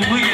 complete.